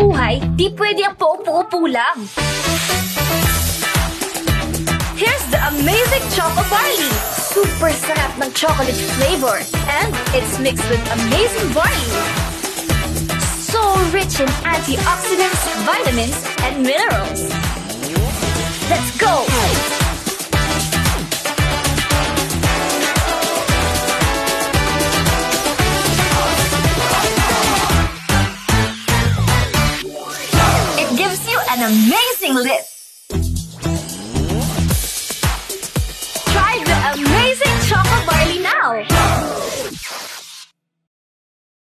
Buhay, di pwede ang paupo-upo lang. Here's the amazing Choco Barley. Super sarap ng chocolate flavor. And it's mixed with amazing barley. So rich in antioxidants, vitamins, and minerals. Let's go! An amazing lift.